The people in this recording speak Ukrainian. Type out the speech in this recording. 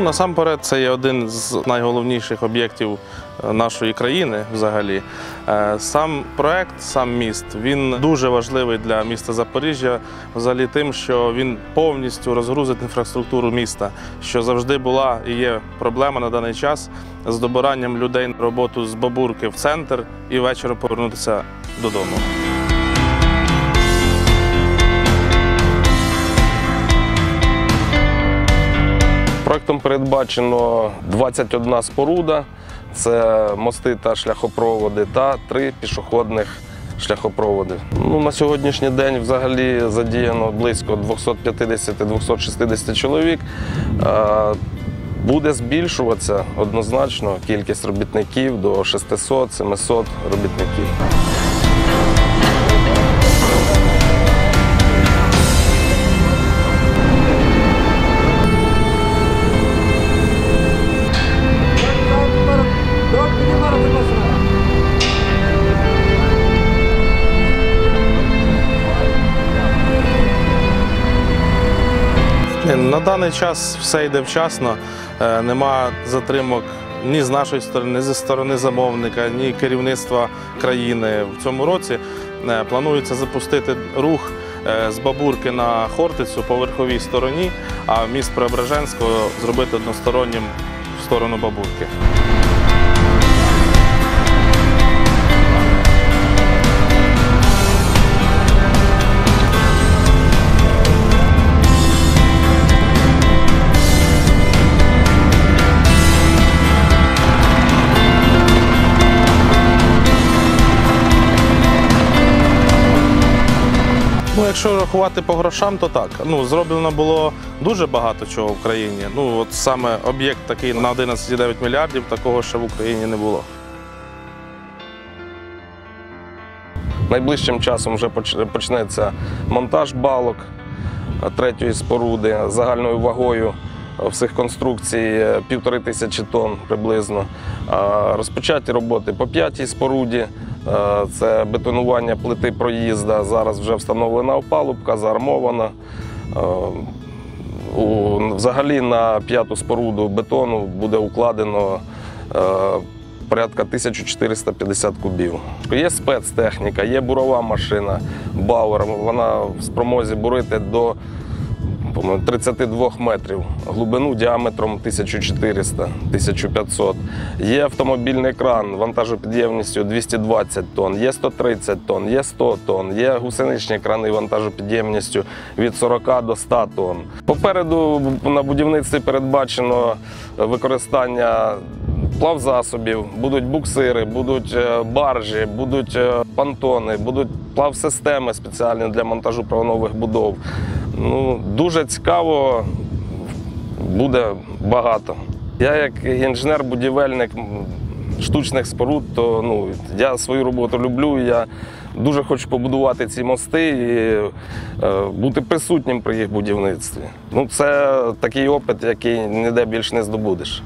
насамперед, це є один з найголовніших об'єктів е, нашої країни взагалі. Е, Сам проект, сам міст, він дуже важливий для міста Запоріжжя, взагалі тим, що він повністю розгрузить інфраструктуру міста, що завжди була і є проблема на даний час з добиранням людей на роботу з бабурки в центр і ввечері повернутися додому. Проектом передбачено 21 споруда, це мости та шляхопроводи, та три пішохідних шляхопроводи. Ну, на сьогоднішній день взагалі задіяно близько 250-260 чоловік. Е, Буде збільшуватися однозначно кількість робітників до 600-700 робітників. На даний час все йде вчасно, е, нема затримок ні з нашої сторони, ні зі сторони замовника, ні керівництва країни. В цьому році е, планується запустити рух е, з Бабурки на Хортицю по верховій стороні, а міст Преображенського зробити одностороннім в сторону Бабурки. Ну, якщо рахувати по грошам, то так. Ну, зроблено було дуже багато чого в країні. Ну, от саме об'єкт такий на 11,9 мільярдів, такого ще в Україні не було. Найближчим часом вже почнеться монтаж балок е, третьої споруди загальною вагою е, всіх конструкцій е, півтори тисячі тонн приблизно. Розпочаті роботи по п'ятій споруді. Е, Це бетонування плити проїзда. Зараз вже встановлена опалубка, заармована. Е, Взагалі на п'яту споруду бетону буде укладено е, порядка 1450 кубів. Є спецтехніка, є бурова машина Бауер. Вона в спромозі бурити до по-моєму, 32 метрів, глибину діаметром 1400-1500. Є автомобільний кран вантажопідємністю 220 тонн, є 130 тонн, є 100 тонн, є гусеничні крани вантажопідємністю від 40 до 100 тонн. Попереду на будівництві передбачено використання плавзасобів, будуть буксири, будуть е, баржі, будуть е, понтони, будуть плавсистеми спеціальні для монтажу правонових будов. Ну, дуже цікаво, буде багато. Я як інженер-будівельник штучних споруд, то ну, я свою роботу люблю. Я дуже хочу побудувати ці мости і е, бути присутнім при їх будівництві. Ну, це такий опит, який ніде більше не здобудеш.